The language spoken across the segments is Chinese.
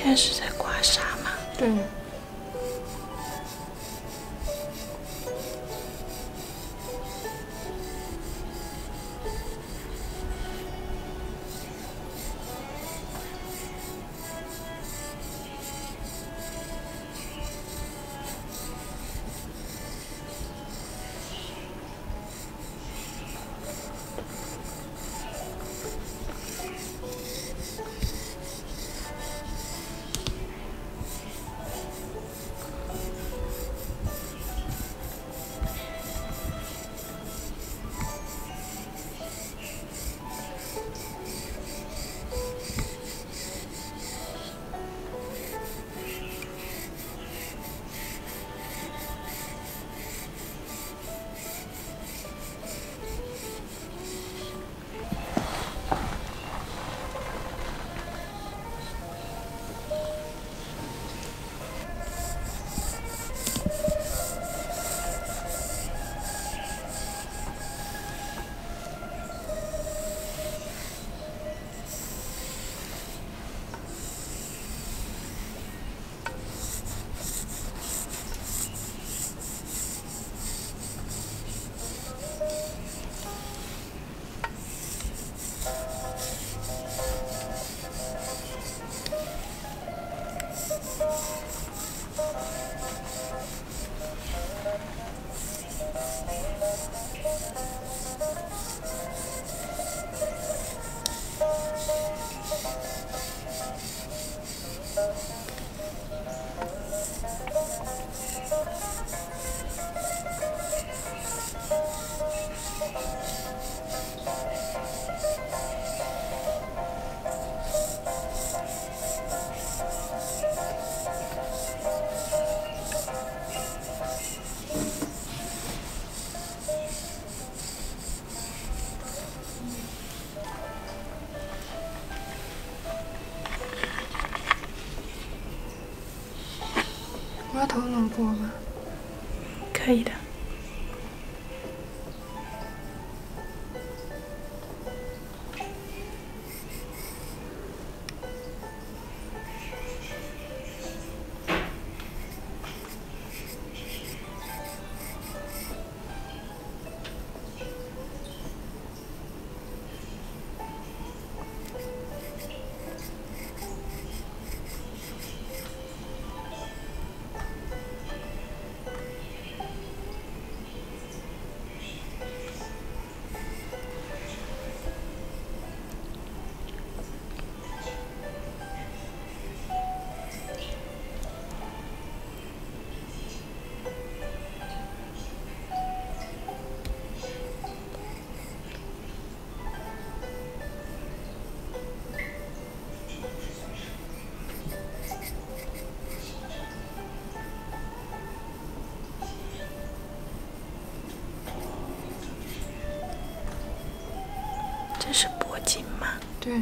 现在是在刮痧吗？对。头能播吗？是铂金吗？对。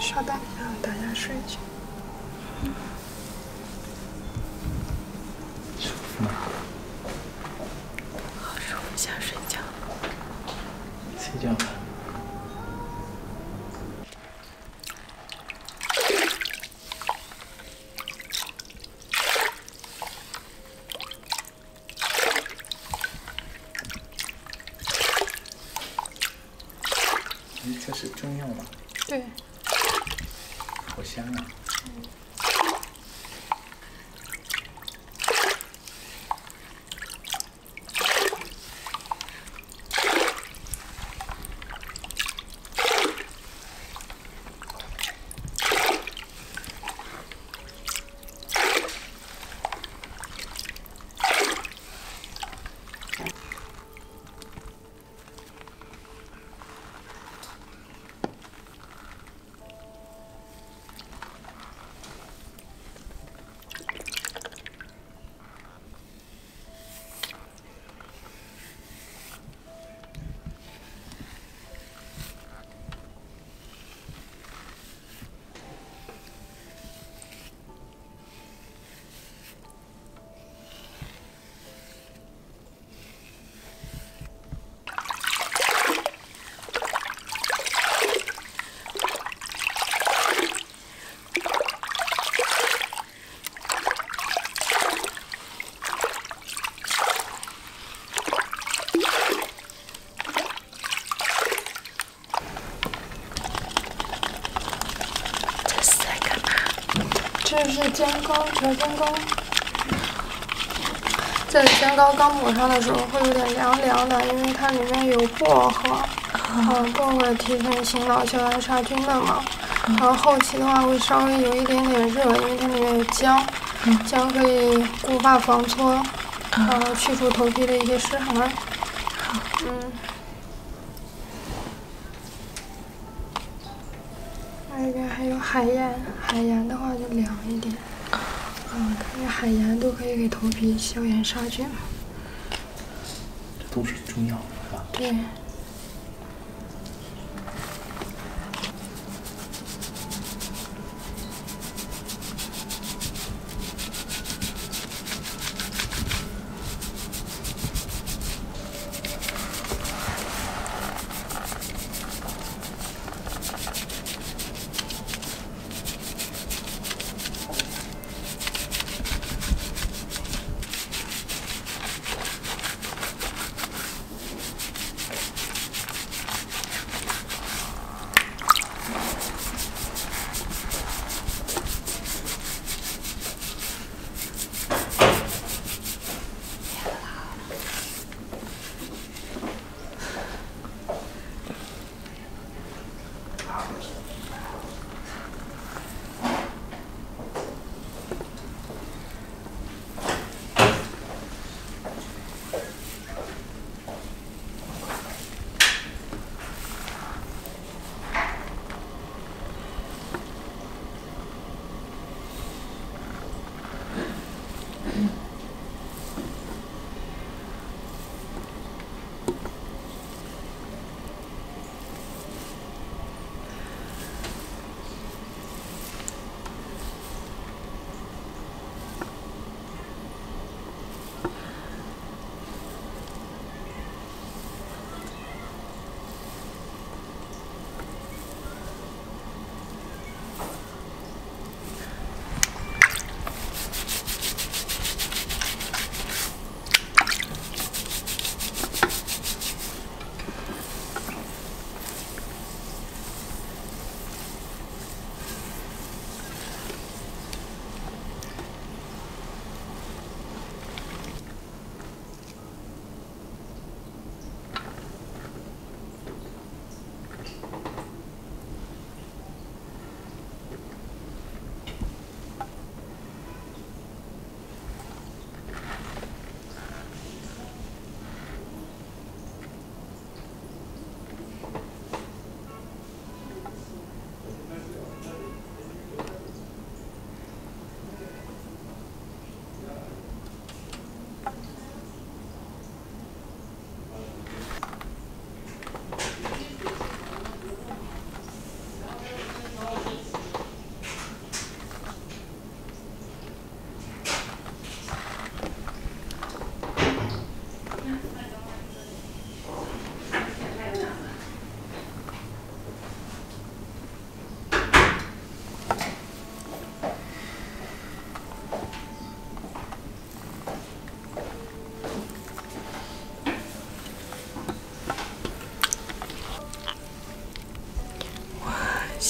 稍等，让大家睡去。舒是肩膏，调肩膏。在肩膏刚抹上的时候会有点凉凉的，因为它里面有薄荷，嗯，薄荷提神醒脑、消炎杀菌的嘛。然后后期的话会稍微有一点点热，因为它里面有姜，姜可以固发防搓，呃，去除头皮的一些湿寒。嗯。那边还有海盐，海盐的话就凉一点。嗯，看这海盐都可以给头皮消炎杀菌。这都是中药，是吧？对。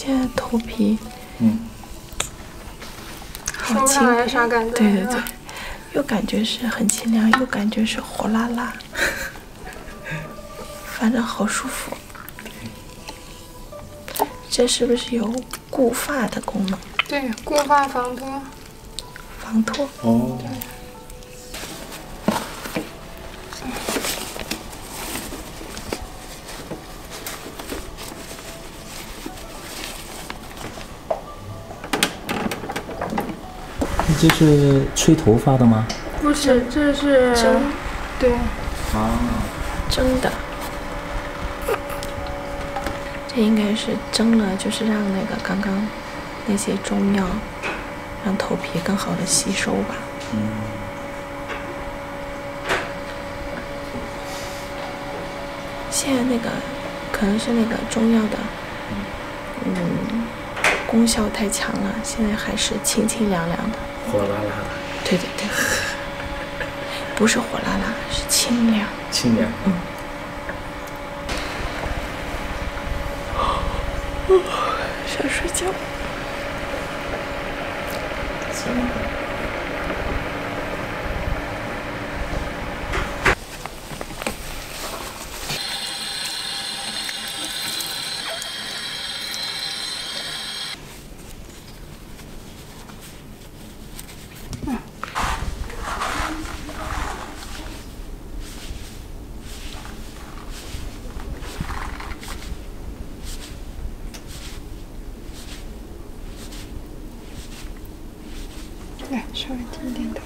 现在头皮嗯，好清凉啥感觉。对对对，又感觉是很清凉，又感觉是火辣辣，反正好舒服。这是不是有固发的功能？对，固发防脱。防脱。哦，这是吹头发的吗？不是，这是蒸对，啊，蒸的，这应该是蒸了，就是让那个刚刚那些中药让头皮更好的吸收吧。嗯现在那个可能是那个中药的，嗯，功效太强了，现在还是清清凉凉的。火辣辣的，对对对，不是火辣辣，是清凉。清凉。想睡觉。真的。来稍微低一点头。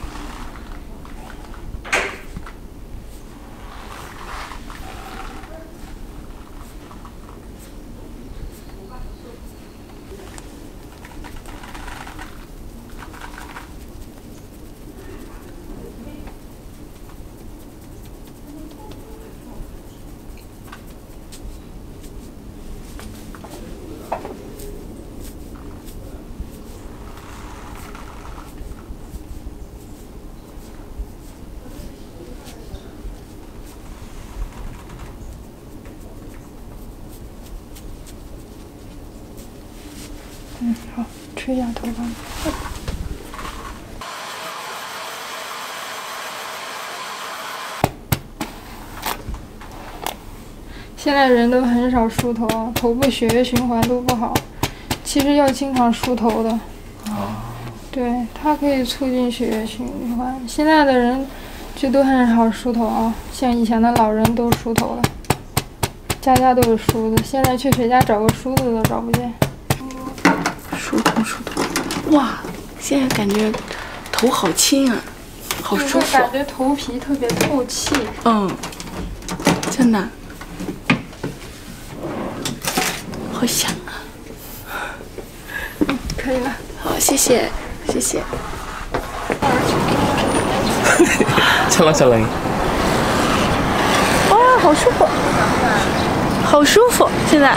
嗯，好，吹一下头发。现在人都很少梳头，头部血液循环都不好，其实要经常梳头的。对，它可以促进血液循环。现在的人就都很少梳头啊，像以前的老人都梳头了，家家都有梳子。现在去谁家找个梳子都找不见。哇，现在感觉头好轻啊，好舒服，感觉头皮特别透气。嗯，真的，好香啊！可以了。好，谢谢，谢谢。小冷，小冷。哇，好舒服，好舒服，现在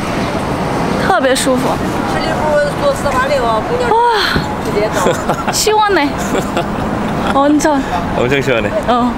特别舒服。 와, 시원해. 엄청. 엄청 시원해. 어.